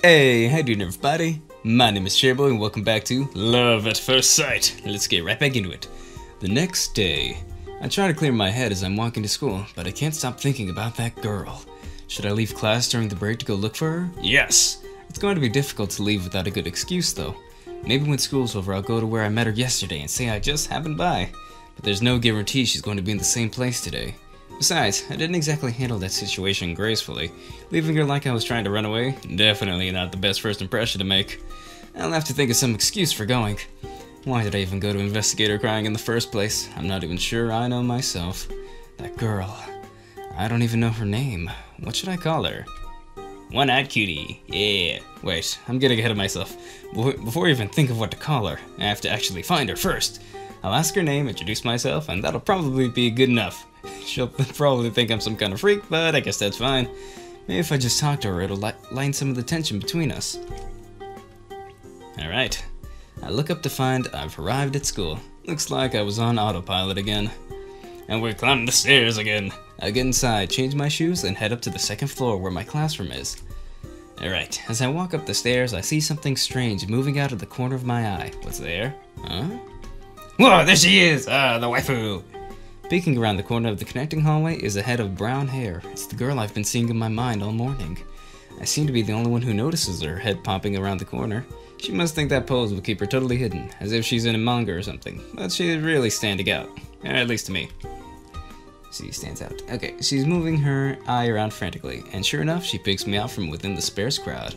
Hey, how you doing everybody? My name is CherryBoy and welcome back to Love at First Sight. Let's get right back into it. The next day, I try to clear my head as I'm walking to school, but I can't stop thinking about that girl. Should I leave class during the break to go look for her? Yes! It's going to be difficult to leave without a good excuse though. Maybe when school's over I'll go to where I met her yesterday and say I just happened by. But there's no guarantee she's going to be in the same place today. Besides, I didn't exactly handle that situation gracefully. Leaving her like I was trying to run away? Definitely not the best first impression to make. I'll have to think of some excuse for going. Why did I even go to investigate her crying in the first place? I'm not even sure I know myself. That girl. I don't even know her name. What should I call her? One-eyed cutie. Yeah. Wait, I'm getting ahead of myself. Before I even think of what to call her, I have to actually find her first. I'll ask her name, introduce myself, and that'll probably be good enough. She'll probably think I'm some kind of freak, but I guess that's fine. Maybe if I just talk to her, it'll li line some of the tension between us. Alright. I look up to find I've arrived at school. Looks like I was on autopilot again. And we're climbing the stairs again. I get inside, change my shoes, and head up to the second floor where my classroom is. Alright, as I walk up the stairs, I see something strange moving out of the corner of my eye. What's there? Huh? Whoa, there she is! Ah, the waifu! Peeking around the corner of the connecting hallway is a head of brown hair. It's the girl I've been seeing in my mind all morning. I seem to be the only one who notices her head popping around the corner. She must think that pose will keep her totally hidden, as if she's in a manga or something, but she's really standing out. At least to me. She stands out. Okay, she's moving her eye around frantically, and sure enough, she picks me out from within the sparse crowd.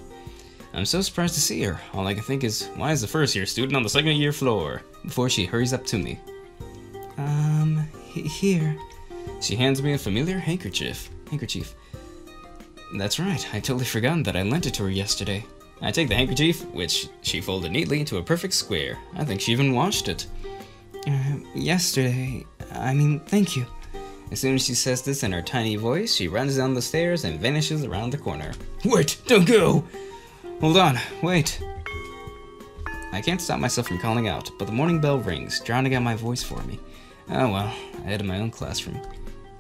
I'm so surprised to see her. All I can think is, why is the first year student on the second year floor? Before she hurries up to me. Here. She hands me a familiar handkerchief. Handkerchief. That's right, I totally forgotten that I lent it to her yesterday. I take the handkerchief, which she folded neatly into a perfect square. I think she even washed it. Uh, yesterday, I mean, thank you. As soon as she says this in her tiny voice, she runs down the stairs and vanishes around the corner. Wait, don't go! Hold on, wait. I can't stop myself from calling out, but the morning bell rings, drowning out my voice for me. Oh well, I head to my own classroom.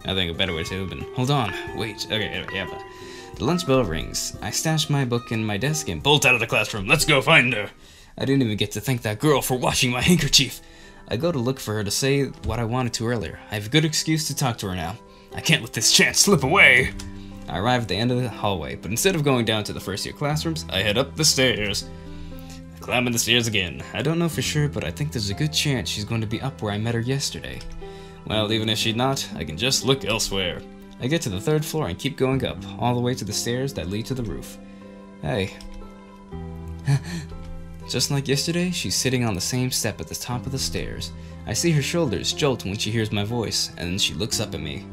I think a better way to been, hold on, wait, okay, yeah, but the lunch bell rings. I stash my book in my desk and bolt out of the classroom. Let's go find her. I didn't even get to thank that girl for washing my handkerchief. I go to look for her to say what I wanted to earlier. I have a good excuse to talk to her now. I can't let this chance slip away. I arrive at the end of the hallway, but instead of going down to the first year classrooms, I head up the stairs. Climbing the stairs again. I don't know for sure, but I think there's a good chance she's going to be up where I met her yesterday. Well, even if she's not, I can just look elsewhere. I get to the third floor and keep going up, all the way to the stairs that lead to the roof. Hey. just like yesterday, she's sitting on the same step at the top of the stairs. I see her shoulders jolt when she hears my voice, and then she looks up at me.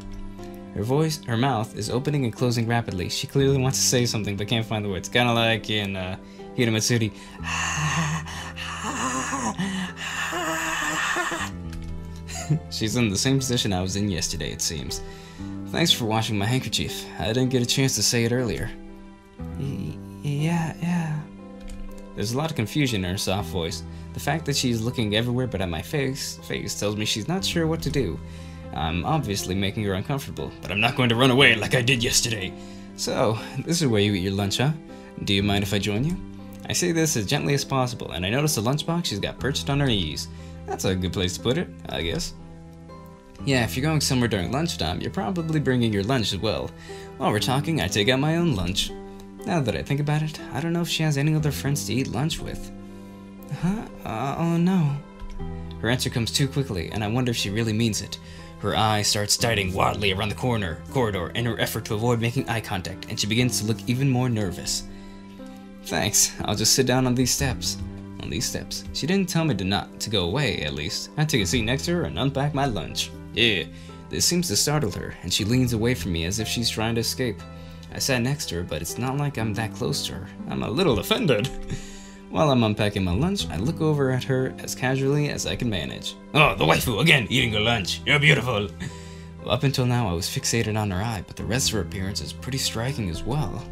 Her voice, her mouth is opening and closing rapidly. She clearly wants to say something but can't find the words. Kind of like in uh, Hinamatsuri. She's in the same position I was in yesterday, it seems. Thanks for washing my handkerchief. I didn't get a chance to say it earlier. Yeah, yeah. There's a lot of confusion in her soft voice. The fact that she's looking everywhere but at my face, face tells me she's not sure what to do. I'm obviously making her uncomfortable, but I'm not going to run away like I did yesterday. So, this is where you eat your lunch, huh? Do you mind if I join you? I say this as gently as possible, and I notice the lunchbox she's got perched on her knees. That's a good place to put it, I guess. Yeah, if you're going somewhere during lunchtime, you're probably bringing your lunch as well. While we're talking, I take out my own lunch. Now that I think about it, I don't know if she has any other friends to eat lunch with. Huh? Uh, oh no. Her answer comes too quickly, and I wonder if she really means it. Her eye starts darting wildly around the corner corridor in her effort to avoid making eye contact, and she begins to look even more nervous. Thanks, I'll just sit down on these steps. On these steps. She didn't tell me to not to go away, at least. I take a seat next to her and unpack my lunch. Yeah, this seems to startle her, and she leans away from me as if she's trying to escape. I sat next to her, but it's not like I'm that close to her. I'm a little offended. While I'm unpacking my lunch, I look over at her as casually as I can manage. Oh, the waifu again, eating her lunch. You're beautiful. Up until now, I was fixated on her eye, but the rest of her appearance is pretty striking as well.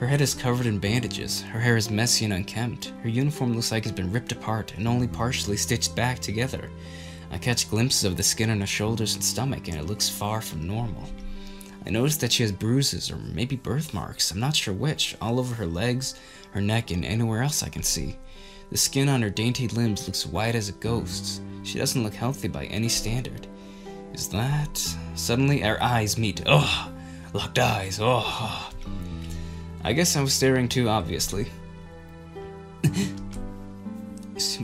Her head is covered in bandages, her hair is messy and unkempt, her uniform looks like it's been ripped apart and only partially stitched back together. I catch glimpses of the skin on her shoulders and stomach, and it looks far from normal. I notice that she has bruises or maybe birthmarks, I'm not sure which, all over her legs, her neck, and anywhere else I can see. The skin on her dainty limbs looks white as a ghost's. She doesn't look healthy by any standard. Is that. Suddenly, our eyes meet. Oh! Locked eyes. Oh! I guess I was staring too obviously.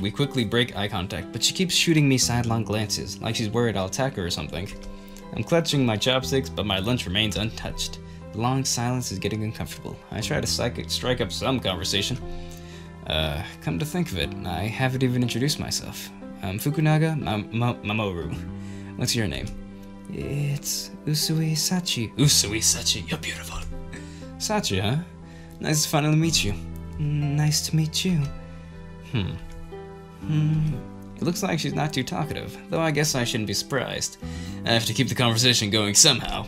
we quickly break eye contact, but she keeps shooting me sidelong glances, like she's worried I'll attack her or something. I'm clutching my chopsticks, but my lunch remains untouched. The long silence is getting uncomfortable. I try to strike up some conversation. Uh, come to think of it, I haven't even introduced myself. I'm Fukunaga Mamoru. What's your name? It's Usui Sachi. Usui Sachi, you're beautiful. Huh? Nice to finally meet you. Nice to meet you. Hmm. Hmm. It looks like she's not too talkative, though I guess I shouldn't be surprised. I have to keep the conversation going somehow.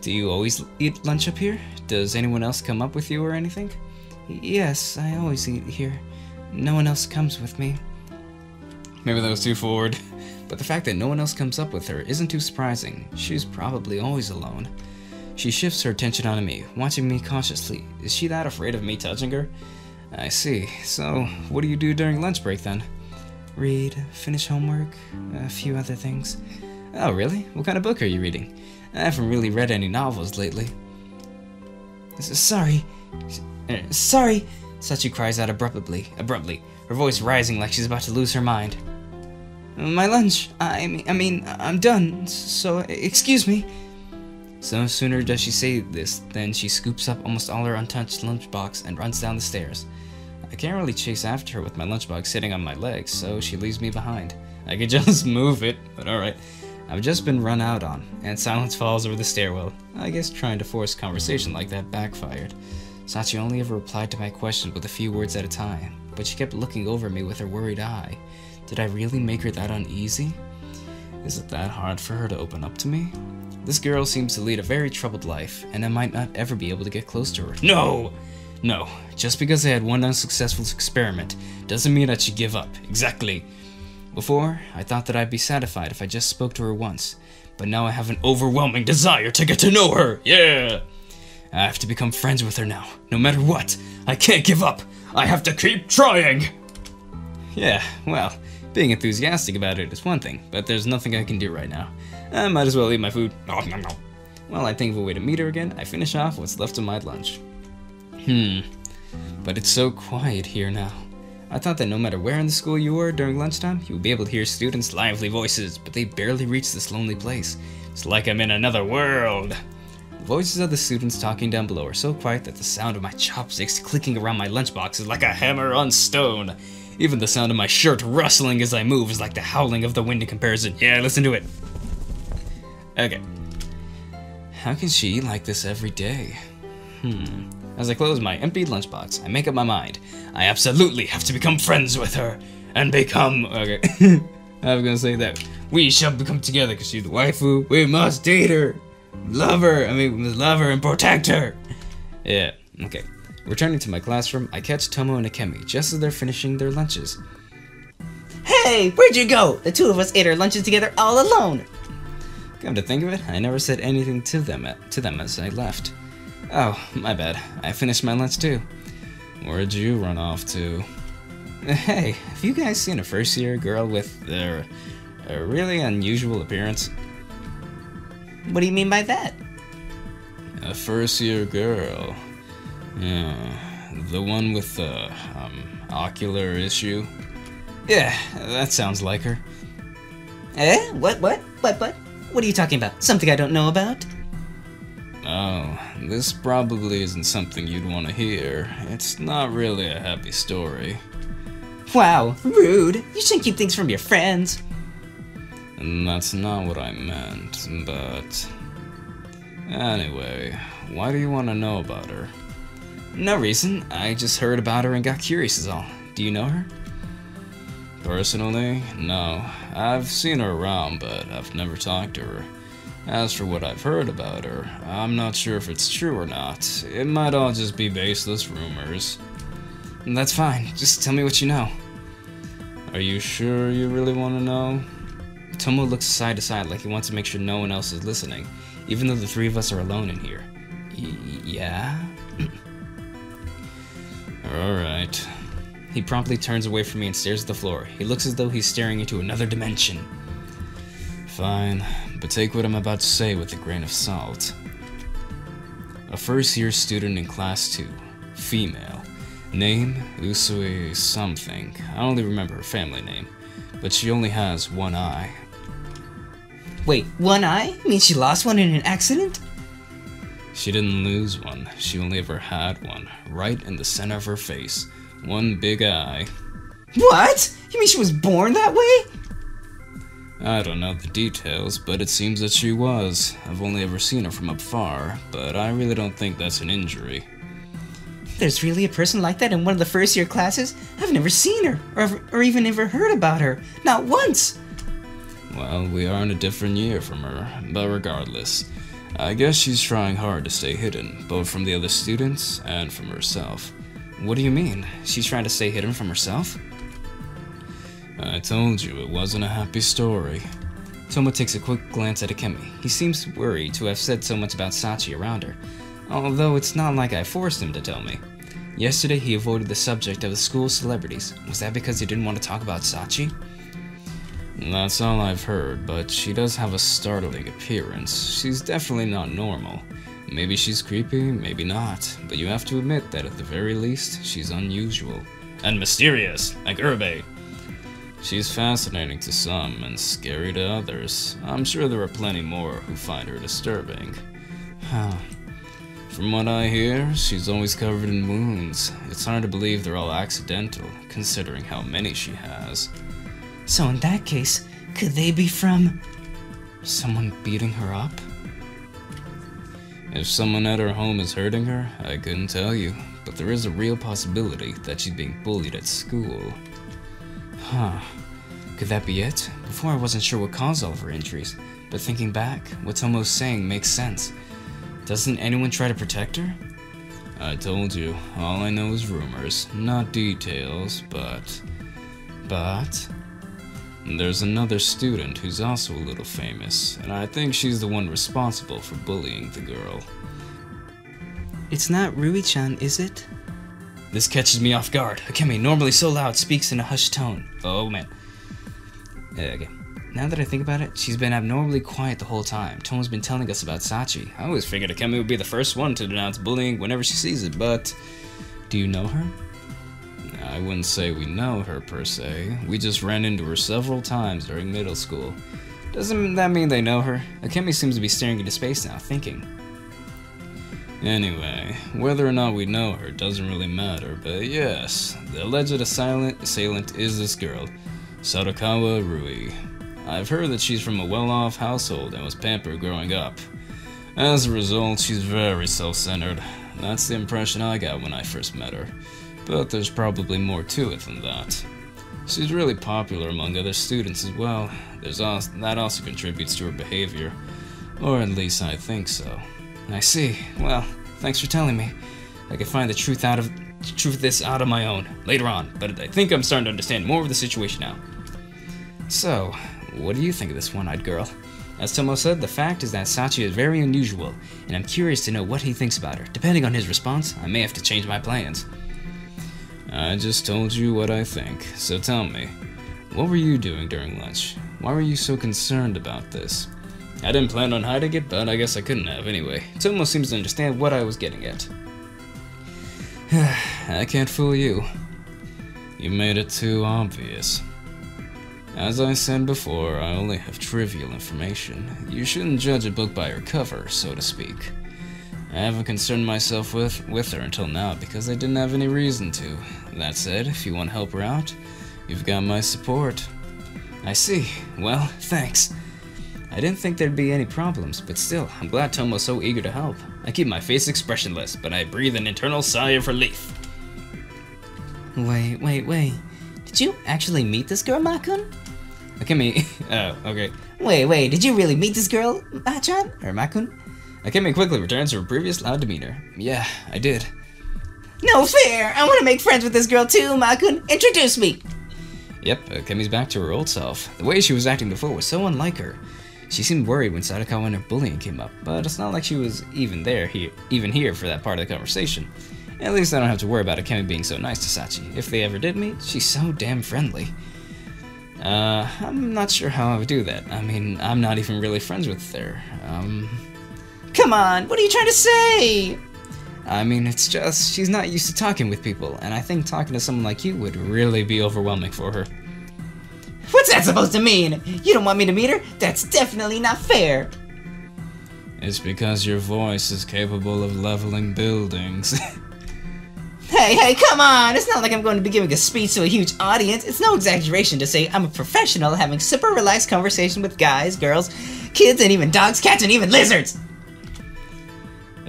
Do you always eat lunch up here? Does anyone else come up with you or anything? Yes, I always eat here. No one else comes with me. Maybe that was too forward. But the fact that no one else comes up with her isn't too surprising. She's probably always alone. She shifts her attention onto me, watching me cautiously. Is she that afraid of me touching her? I see. So, what do you do during lunch break then? Read, finish homework, a few other things. Oh, really? What kind of book are you reading? I haven't really read any novels lately. Sorry. Er, sorry, Sachi cries out abruptly, abruptly, her voice rising like she's about to lose her mind. My lunch. I mean, I mean, I'm done. So, excuse me. So no sooner does she say this than she scoops up almost all her untouched lunchbox and runs down the stairs. I can't really chase after her with my lunchbox sitting on my legs, so she leaves me behind. I could just move it, but alright. I've just been run out on, and silence falls over the stairwell. I guess trying to force conversation like that backfired. Sachi only ever replied to my questions with a few words at a time, but she kept looking over me with her worried eye. Did I really make her that uneasy? Is it that hard for her to open up to me? This girl seems to lead a very troubled life, and I might not ever be able to get close to her. No! No, just because I had one unsuccessful experiment doesn't mean I should give up. Exactly. Before, I thought that I'd be satisfied if I just spoke to her once, but now I have an overwhelming desire to get to know her. Yeah! I have to become friends with her now, no matter what. I can't give up. I have to keep trying. Yeah, well, being enthusiastic about it is one thing, but there's nothing I can do right now. I might as well eat my food. Oh, no, no. Well, I think of a way to meet her again. I finish off what's left of my lunch. Hmm. But it's so quiet here now. I thought that no matter where in the school you were during lunchtime, you would be able to hear students' lively voices, but they barely reach this lonely place. It's like I'm in another world. The voices of the students talking down below are so quiet that the sound of my chopsticks clicking around my lunchbox is like a hammer on stone. Even the sound of my shirt rustling as I move is like the howling of the wind in comparison. Yeah, listen to it. Okay. How can she eat like this every day? Hmm. As I close my empty lunchbox, I make up my mind. I absolutely have to become friends with her. And become. Okay. I was gonna say that. We shall become together because she's the waifu. We must date her. Love her. I mean, love her and protect her. Yeah, okay. Returning to my classroom, I catch Tomo and Akemi just as they're finishing their lunches. Hey, where'd you go? The two of us ate our lunches together all alone. Come to think of it, I never said anything to them to them as I left. Oh, my bad. I finished my lunch too. Where'd you run off to? Hey, have you guys seen a first year girl with a, a really unusual appearance? What do you mean by that? A first year girl. Yeah, the one with the um, ocular issue. Yeah, that sounds like her. Eh? What? What? What? What? What are you talking about? Something I don't know about? Oh, this probably isn't something you'd want to hear. It's not really a happy story. Wow, rude. You shouldn't keep things from your friends. And that's not what I meant, but. Anyway, why do you want to know about her? No reason. I just heard about her and got curious is all. Do you know her? Personally, no. I've seen her around, but I've never talked to her. As for what I've heard about her, I'm not sure if it's true or not. It might all just be baseless rumors. That's fine. Just tell me what you know. Are you sure you really want to know? Tomo looks side to side like he wants to make sure no one else is listening. even though the three of us are alone in here. Y yeah? Alright. He promptly turns away from me and stares at the floor. He looks as though he's staring into another dimension. Fine, but take what I'm about to say with a grain of salt. A first year student in class 2, female. Name Usui something. I only remember her family name, but she only has one eye. Wait, one eye? You mean she lost one in an accident? She didn't lose one, she only ever had one, right in the center of her face. One big eye. What? You mean she was born that way? I don't know the details, but it seems that she was. I've only ever seen her from up far, but I really don't think that's an injury. There's really a person like that in one of the first year classes? I've never seen her, or, or even ever heard about her. Not once! Well, we are in a different year from her, but regardless, I guess she's trying hard to stay hidden, both from the other students and from herself. What do you mean? She's trying to stay hidden from herself? I told you it wasn't a happy story. Tomo takes a quick glance at Akemi. He seems worried to have said so much about Sachi around her, although it's not like I forced him to tell me. Yesterday he avoided the subject of the school's celebrities. Was that because he didn't want to talk about Sachi? That's all I've heard, but she does have a startling appearance. She's definitely not normal. Maybe she's creepy, maybe not, but you have to admit that at the very least, she's unusual. And mysterious, like Urbe. She's fascinating to some and scary to others. I'm sure there are plenty more who find her disturbing. Huh. From what I hear, she's always covered in wounds. It's hard to believe they're all accidental, considering how many she has. So in that case, could they be from... Someone beating her up? If someone at her home is hurting her, I couldn't tell you, but there is a real possibility that she's being bullied at school. Huh. Could that be it? Before I wasn't sure what caused all of her injuries, but thinking back, what Tomo's saying makes sense. Doesn't anyone try to protect her? I told you, all I know is rumors, not details, but... But... There's another student who's also a little famous, and I think she's the one responsible for bullying the girl. It's not Rui-chan, is it? This catches me off guard. Akemi, normally so loud, speaks in a hushed tone. Oh man. okay. Now that I think about it, she's been abnormally quiet the whole time. Tomo's been telling us about Sachi. I always figured Akemi would be the first one to denounce bullying whenever she sees it, but... Do you know her? I wouldn't say we know her per se. We just ran into her several times during middle school. Doesn't that mean they know her? Akemi seems to be staring into space now, thinking. Anyway, whether or not we know her doesn't really matter, but yes, the alleged assailant, is this girl, Sadakawa Rui. I've heard that she's from a well-off household and was pampered growing up. As a result, she's very self-centered. That's the impression I got when I first met her. But there's probably more to it than that. She's really popular among other students as well. There's also, that also contributes to her behavior. Or at least I think so. I see. Well, thanks for telling me. I can find the truth out of truth this out of my own later on, but I think I'm starting to understand more of the situation now. So, what do you think of this one-eyed girl? As Tomo said, the fact is that Sachi is very unusual, and I'm curious to know what he thinks about her. Depending on his response, I may have to change my plans. I just told you what I think, so tell me, what were you doing during lunch? Why were you so concerned about this? I didn't plan on hiding it, but I guess I couldn't have anyway. Tomo seems to understand what I was getting at. I can't fool you. You made it too obvious. As I said before, I only have trivial information. You shouldn't judge a book by her cover, so to speak. I haven't concerned myself with, with her until now because I didn't have any reason to. That said, if you want to help her out, you've got my support. I see. Well, thanks. I didn't think there'd be any problems, but still, I'm glad Tom was so eager to help. I keep my face expressionless, but I breathe an internal sigh of relief. Wait, wait, wait. Did you actually meet this girl, Makun? Akemi, oh, uh, okay. Wait, wait, did you really meet this girl, Machan? Or Makun? Akemi quickly returns to her previous loud demeanor. Yeah, I did. No fair! I want to make friends with this girl too, Makun! Introduce me! Yep, Akemi's back to her old self. The way she was acting before was so unlike her. She seemed worried when Sadakawa and her bullying came up, but it's not like she was even there here, even here for that part of the conversation. At least I don't have to worry about Akemi being so nice to Sachi. If they ever did meet, she's so damn friendly. Uh, I'm not sure how I would do that. I mean, I'm not even really friends with her. Um, Come on, what are you trying to say? I mean, it's just she's not used to talking with people, and I think talking to someone like you would really be overwhelming for her. What's that supposed to mean? You don't want me to meet her? That's definitely not fair. It's because your voice is capable of leveling buildings. Hey, hey, come on! It's not like I'm going to be giving a speech to a huge audience. It's no exaggeration to say I'm a professional having super relaxed conversation with guys, girls, kids, and even dogs, cats, and even lizards!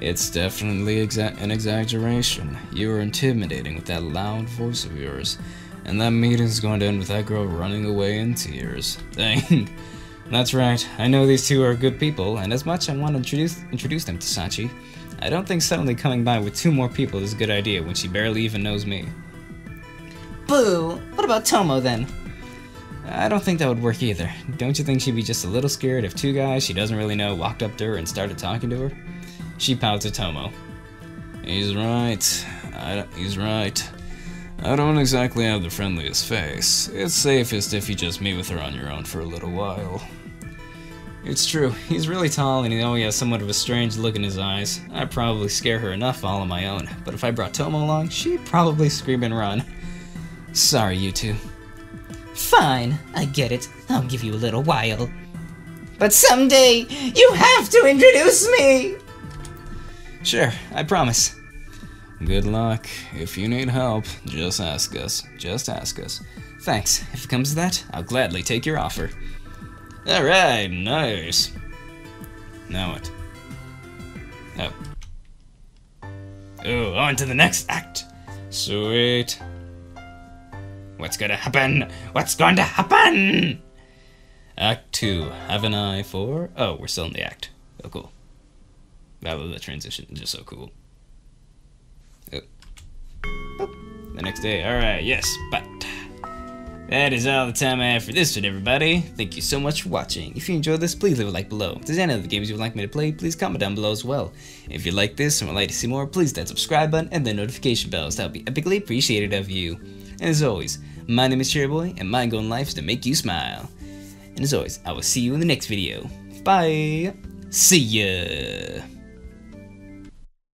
It's definitely exa- an exaggeration. You are intimidating with that loud voice of yours. And that meeting's going to end with that girl running away in tears. Dang. That's right. I know these two are good people, and as much I want to introduce introduce them to Sachi, I don't think suddenly coming by with two more people is a good idea when she barely even knows me. Boo! What about Tomo then? I don't think that would work either. Don't you think she'd be just a little scared if two guys she doesn't really know walked up to her and started talking to her? She pouted to Tomo. He's right. He's right. I don't exactly have the friendliest face. It's safest if you just meet with her on your own for a little while. It's true. He's really tall and he always has somewhat of a strange look in his eyes. I'd probably scare her enough all on my own, but if I brought Tomo along, she'd probably scream and run. Sorry, you two. Fine, I get it. I'll give you a little while. But someday, you have to introduce me! Sure, I promise. Good luck. If you need help, just ask us. Just ask us. Thanks. If it comes to that, I'll gladly take your offer. Alright, nice. Now what? Oh. Oh, on to the next act. Sweet. What's gonna happen? What's going to happen? Act 2. Have an eye for. Oh, we're still in the act. Oh, cool. That was the transition. Just so cool. The next day. Alright, yes, but. That is all the time I have for this one, everybody. Thank you so much for watching. If you enjoyed this, please leave a like below. If there's any other games you would like me to play, please comment down below as well. If you like this and would like to see more, please hit that subscribe button and the notification bells. That would be epically appreciated of you. And as always, my name is Cherry Boy, and my goal in life is to make you smile. And as always, I will see you in the next video. Bye! See ya!